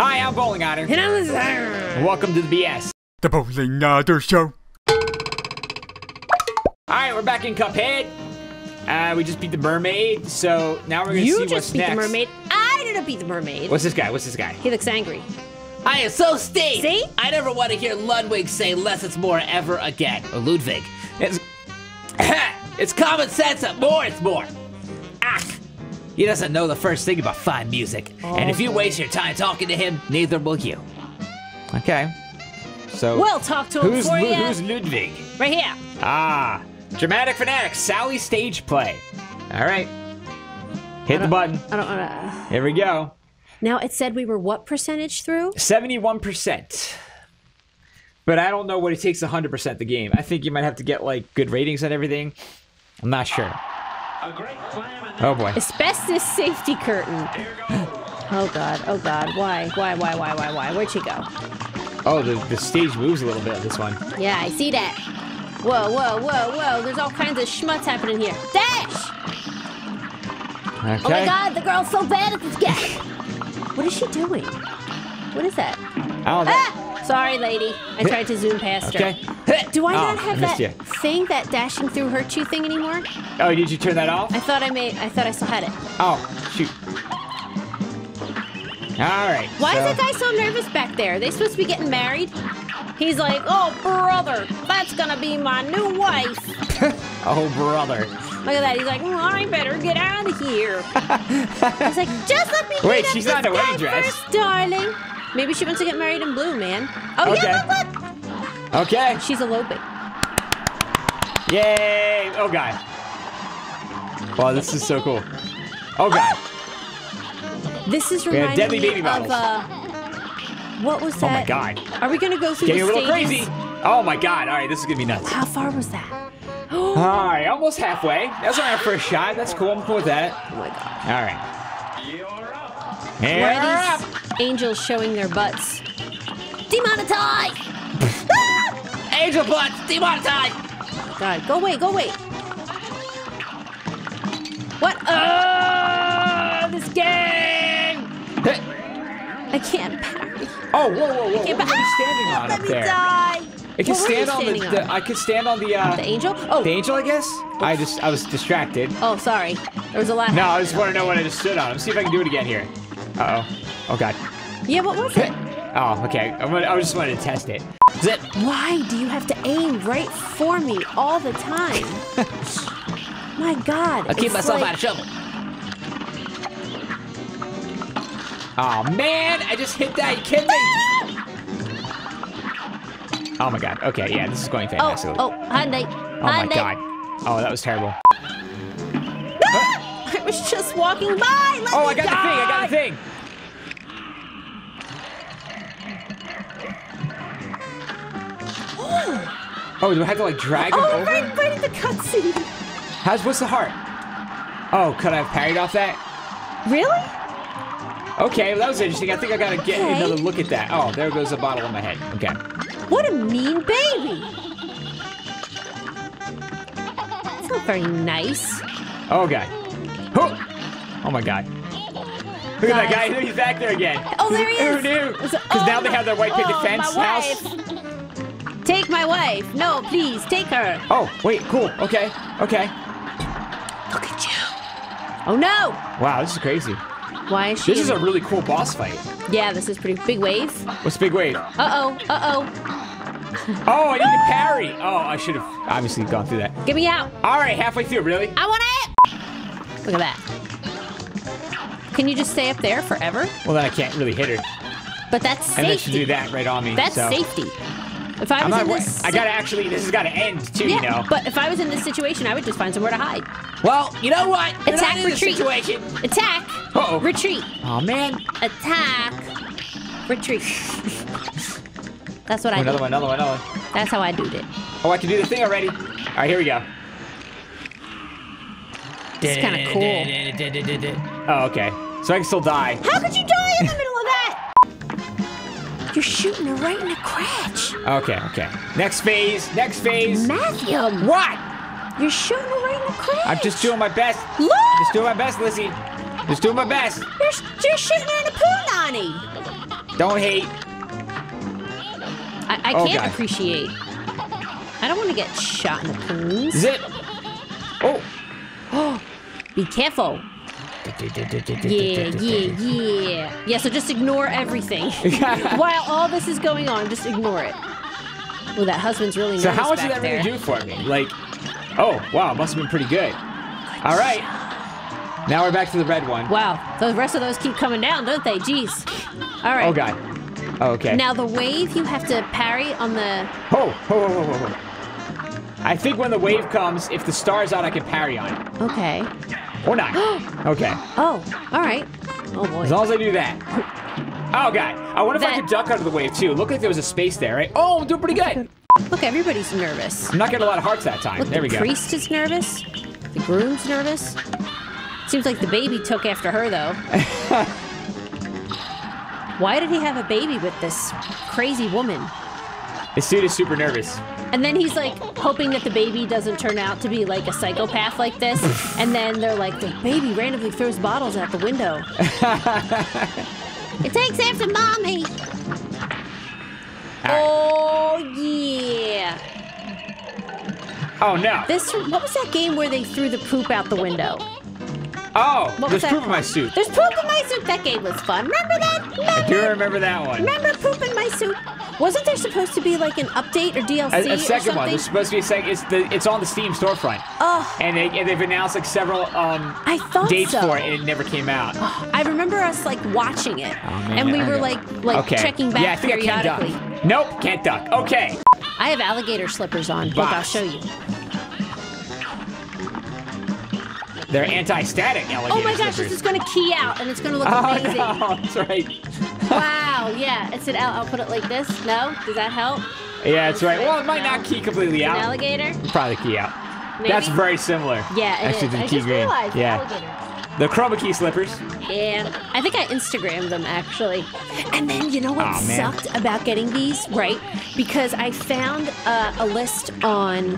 Hi, I'm Bowling Otter. And I'm the Welcome to the BS. The Bowling Otter Show. Alright, we're back in Cuphead. Uh, we just beat the mermaid, so now we're gonna You see just beat the mermaid. I didn't beat the mermaid. What's this guy? What's this guy? He looks angry. I am so stayed. See? I never want to hear Ludwig say less is more ever again. Or Ludwig. It's It's common sense that more is more. He doesn't know the first thing about fine music. And if you waste your time talking to him, neither will you. okay. So We'll talk to him who's for Lu- you. who's Ludwig? Right here. Ah, dramatic fanatic, Sally stage play. All right, hit the button. I don't wanna. Here we go. Now it said we were what percentage through? Seventy-one percent. But I don't know what it takes 100% the game. I think you might have to get like good ratings and everything. I'm not sure. Oh boy. Asbestos safety curtain. Oh god, oh god, why? Why, why, why, why, why? Where'd she go? Oh, the, the stage moves a little bit, this one. Yeah, I see that. Whoa, whoa, whoa, whoa. There's all kinds of schmutz happening here. Dash! Okay. Oh my god, the girl's so bad at this game. What is she doing? What is that? Oh, that, Ah! Sorry, lady. I tried to zoom past her. okay. Do I Oh, not I have missed that you. thing, that dashing through hurt you thing anymore? Oh, did you turn that off? I thought I made. I thought I still had it. Oh, shoot. All right. Why so- is that guy so nervous back there? Are they supposed to be getting married? He's like, oh brother, that's gonna be my new wife. Oh, brother. Look at that. He's like, oh, I better get out of here. He's like, just let me Wait, she's not in a wedding dress. first, darling. Maybe she wants to get married in blue, man. Oh Okay. yeah, look, look. Okay. She's eloping. Yay! Oh god. Wow, this is so cool. Oh god. This is reminding deadly me baby of uh, what was that? Oh my god. Are we gonna go through Getting a little stages? crazy. Oh my god. All right, this is gonna be nuts. How far was that? All right, almost halfway. That's our first shot. That's cool. I'm cool with that. Oh my god. All right. Why Here are up. these angels showing their butts? Demonetized! ah! Angel butts, demonetized! God, go away, go away. What? Uh, this game! I can't parry. Oh, whoa, whoa, whoa! What Can't are pa- you standing on Let up me there? die. It can What were stand on the, standing the. I could stand on the. uh The angel? Oh, The angel, I guess. I just. I was distracted. oh, sorry. There was a lot. No, I just want to know what I just stood on. Let's see if I can do it again here. Uh oh. Oh god. Yeah, what was it? Oh, okay. I'm gonna, I just wanted to test it. Zip. Why do you have to aim right for me all the time? My God. I'll keep myself like- out of trouble. Oh man, I just hit that. You kidding me? Oh my god. Okay, yeah, this is going Oh, fantastic. oh, Hyundai. Oh my god. Oh, that was terrible. I was just walking by. Let Oh, I got the thing. I got the thing. Oh, do I have to like drag him Oh, over? right, right at the cutscene. How's what's the heart? Oh, could I have parried off that? Really? Okay, well, that was interesting. I think I gotta get Okay. another look at that. Oh, there goes a bottle on my head. Okay. What a mean baby. That's not very nice. Oh god. Oh, oh my god. Look at that guy. He's back there again. Oh, there he Who is. knew? It's a- Because now oh, they have their white picket oh, fence house. Take my wife. No, please, take her. Oh, wait, cool. Okay, okay. Look at you. Oh no. Wow, this is crazy. Why is she? This is a really cool boss fight. Yeah, this is pretty big wave. What's big wave? Uh oh. Uh oh. Oh, I need to parry. Oh, I should have obviously gone through that. Get me out. All right, halfway through, really? I want it. Look at that. Can you just stay up there forever? Well, then I can't really hit her. But that's safety. And then she do that right on me. That's so. safety. If I was I'm was not. in this, I gotta actually. This has gotta end too. yeah, You know. but if I was in this situation, I would just find somewhere to hide. Well, you know what? You're Attack, in retreat. situation. Attack. Uh-oh. Retreat. Oh man. Attack. Retreat. That's what I oh, Another do. one. Another one. Another one. That's how I do it. Oh, I can do the thing already. All right, here we go. It's kind of cool. Oh, okay. So I can still die. How could you die in the middle of that? You're shooting her right in the crotch. Okay, okay. Next phase. Next phase. Matthew, What? you're shooting her right in the crotch. I'm just doing my best. Look! Just doing my best, Lissy. Just doing my best. You're, you're shooting her in the punani. Don't hate. I, I Oh, can't God. appreciate. I don't want to get shot in the poons. Zip. Be careful. Yeah, yeah, yeah. Yeah, so just ignore everything. While all this is going on, just ignore it. Oh, that husband's really nice. So how much did that there. really do for me? Like, oh wow, must have been pretty good. All right. Now we're back to the red one. Wow, the rest of those keep coming down, don't they? Jeez. All right. Oh god. Oh, okay. Now the wave, you have to parry on the. Oh, oh, oh, oh, oh. I think when the wave comes, if the star's out, I can parry on it. Okay. Or not. okay. Oh, all right. Oh boy. As long as I do that. Oh god. I wonder if I could duck under the wave too. Looked like there was a space there, right? Oh, I'm doing pretty good. Look, everybody's nervous. I'm not getting a lot of hearts that time. Look, there the we go. The priest is nervous. The groom's nervous. Seems like the baby took after her, though. Why did he have a baby with this crazy woman? This dude is super nervous. And then he's like hoping that the baby doesn't turn out to be like a psychopath like this. and then they're like, the baby randomly throws bottles out the window. it takes after mommy. Oh, yeah. Oh no. This, what was that game where they threw the poop out the window? Oh, What there's was that poop in my called? suit. There's poop in my soup. That game was fun. Remember that? I do Remember, remember that one. remember poop in my soup? Wasn't there supposed to be like an update or DLC A, a or second one. something? There's supposed to be a second. It's the. It's on the Steam storefront, Oh, and, they, and they've announced like several um I thought dates so. for it, and it never came out. I remember us like watching it, Oh, man, and we I were know. like like okay. checking back yeah, I think I can periodically. duck. Nope, can't duck. Okay. I have alligator slippers on. Look, I'll show you. They're anti-static alligator Oh my gosh, slippers. this is gonna key out, and it's gonna look Oh amazing. no, that's right. Wow, yeah. It's an. I'll, I'll put it like this. No, does that help? Yeah, that's right. Well, it might No. not key completely An out. alligator? Probably key out. Maybe? That's very similar. Yeah, it actually, is. the I key just green. realized Yeah, alligator. the chroma key slippers. Yeah, I think I Instagrammed them actually. And then you know what man. sucked about getting these, right? Because I found uh, a list on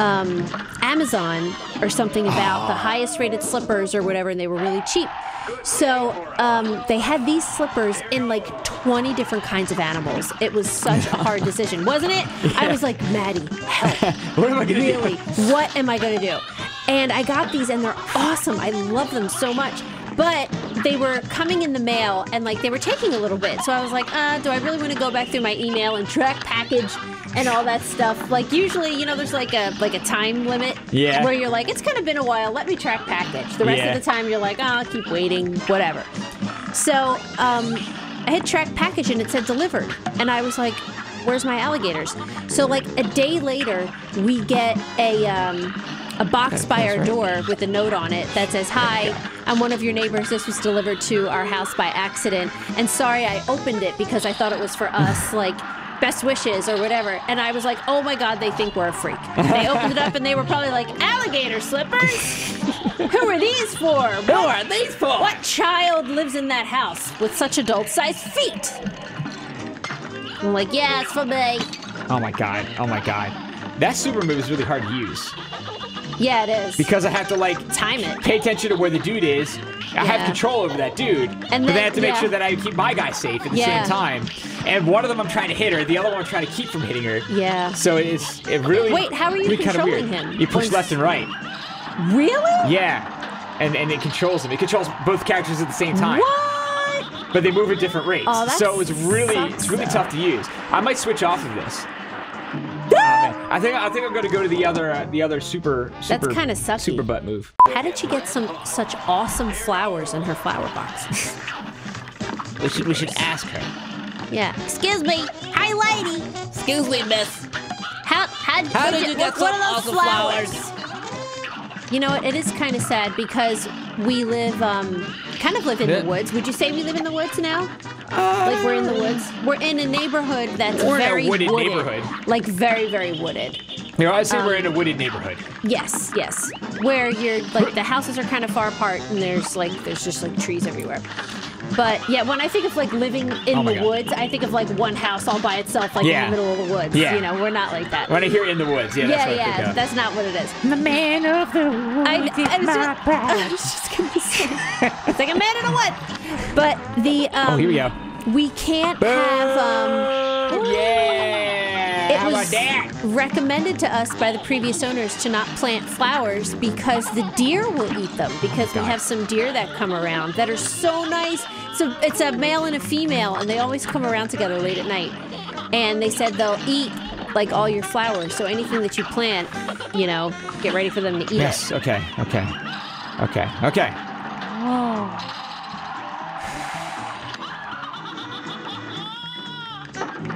um, Amazon or something about the highest rated slippers or whatever, and they were really cheap. So um, they had these slippers in like 20 different kinds of animals. It was such a hard decision, wasn't it? I was like, Maddie, help. What am I gonna Really? do? What am I going to do? And I got these and they're awesome. I love them so much. But they were coming in the mail and like they were taking a little bit. So I was like, uh, do I really want to go back through my email and track package and all that stuff? Like usually, you know, there's like a like a time limit Yeah. where you're like, it's kind of been a while. Let me track package. The rest Yeah. of the time, you're like, oh, I'll keep waiting, whatever. So um, I had tracked package and it said delivered, and I was like, "Where's my alligators?" So like a day later, we get a um, a box by our door with a note on it that says, "Hi, I'm one of your neighbors. This was delivered to our house by accident, and sorry I opened it because I thought it was for us." Like. Best wishes or whatever. And I was like, oh my God, they think we're a freak. They opened it up and they were probably like, alligator slippers? Who are these for? Who are these for? What child lives in that house with such adult-sized feet? I'm like, yeah, it's for me. Oh my god. Oh my god. That super move is really hard to use Yeah, it is. because I have to like Time it. pay attention to where the dude is. I have control over that dude, And but then- then I have to make yeah. sure that I keep my guy safe at the Yeah. same time. And one of them I'm trying to hit her, the other one I'm trying to keep from hitting her. Yeah. So it's it really. Wait, how are you really controlling weird. him? You push Once- left and right. Really? Yeah, and and it controls them. It controls both characters at the same time. What? But they move at different rates. Oh, so it's really it's really tough to use. I might switch off of this. Man. I think I think I'm going to go to the other uh, the other super super kinda sucky. super butt move. How did she get some such awesome flowers in her flower box? We should, we should ask her. yeah. Excuse me. Hi, lady. Excuse me, miss. How how, How did you get what some are those awesome flowers? You know? It is kind of sad because we live, um, kind of live in Yeah. the woods. Would you say we live in the woods now? Like we're in the woods. We're in a neighborhood that's We're in a very wooded neighborhood. Like very, very wooded. You know, I'd say Um, we're in a wooded neighborhood. Yes, yes. Where you're like the houses are kind of far apart and there's like there's just like trees everywhere. But yeah, when I think of like living in Oh the God. woods, I think of like one house all by itself, like Yeah. in the middle of the woods. Yeah. You know, we're not like that. When I hear in the woods, yeah, that's yeah, what I yeah, think of. that's not what it is. The man of the woods I, is I, was my just, I pride. was just gonna say, it's like a man in a wood. But the um, oh, here we go. we can't have um. Yeah! It How about was that? recommended to us by the previous owners to not plant flowers because the deer will eat them. Because we have some deer that come around that are so nice. So it's a male and a female, and they always come around together late at night. And they said they'll eat like all your flowers. So anything that you plant, you know, get ready for them to eat Yes. it. Okay. Okay. Okay. Okay. Oh.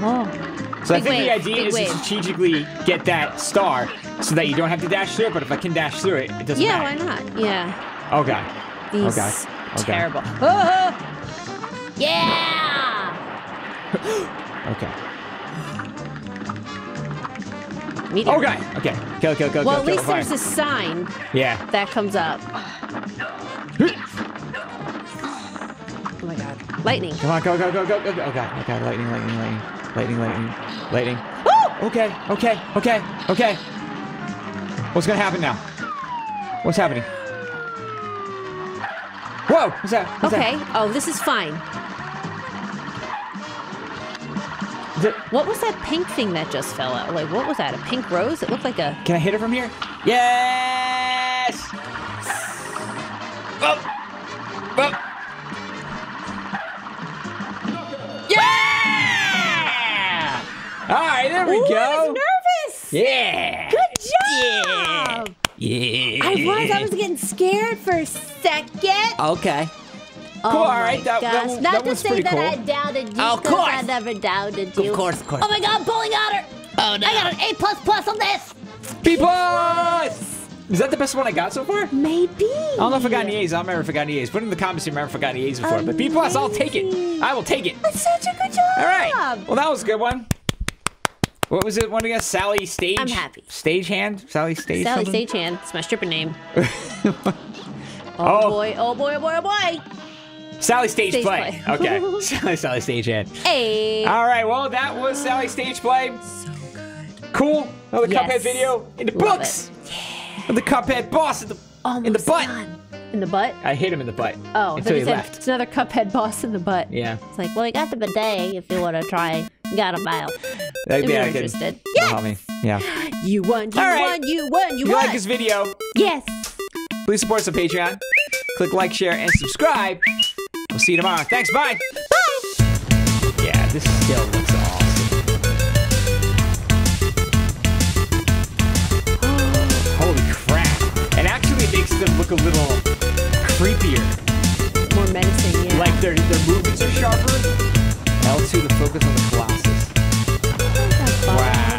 Oh. So I Big think the idea is wave. to strategically get that star so that you don't have to dash through it. But if I can dash through it, it doesn't matter. Yeah, why not? Yeah. Okay. These Okay. Okay. terrible. Oh! oh, oh. Yeah! Okay. Meteor. Okay. Okay. Kill. Kill. Kill. Well, kill, at kill. least there's Fine. a sign Yeah. that comes up. Oh my god. Lightning. Come on. Go. Go. Go. Go. Go. go. Okay. Okay. Lightning. Lightning. Lightning. Lightning. Lightning. Lightning. Oh! Okay. Okay. Okay. Okay. What's gonna happen now? What's happening? Whoa! What's that? What's Okay. Oh, this is fine. What was that pink thing that just fell out? Like, what was that? A pink rose? It looked like a. Can I hit it from here? Yes! Up! Up! Yeah! All right, there we Ooh, I was nervous. Yeah. Good job. Yeah. I was. I was getting scared for a second. Okay. Oh Cool, all my right, that- that gosh. one- Not to say that cool. I doubted you. Of 'cause course. I never doubted you. Of course, of course. Oh my god, I'm pulling out her. Oh no. I got an A plus plus on this. B plus. Is that the best one I got so far? Maybe. I don't know if I got any A's. I don't remember if I got any A's. Put in the comments if you remember if I got any A's before. But B plus, I'll take it. I will take it. That's such a good job. All right. Well, that was a good one. What was it? One again? Sally Stage. I'm happy. Stagehand. Sally Stage. Sally something? Stagehand. It's my stripper name. oh, Oh. boy. Oh boy. Oh boy. Oh boy. Sally Stage, Stage play. play. Okay. Sally, Sally Stagehand. Hey. All right. Well, that was Sally Stage play. So good. Cool. Another Yes. Cuphead video in the Love books. The Cuphead boss in the Almost in the butt. done. In the butt? I hit him in the butt. Oh, until he said left. It's another Cuphead boss in the butt. Yeah. It's like, well, you got the bidet if you want to try. Got a mile. That, If you're I interested. me. Yeah. You won. You All right. won. You won. You you won. like this video, yes. please support us on Patreon. Click like, share, and subscribe. We'll see you tomorrow. Thanks. Bye. Bye. Yeah, this still looks awesome. Holy crap. And actually makes them look a little creepier. More menacing, yeah. Like their, their movements are sharper. L2 to focus on the Colossus. Wow.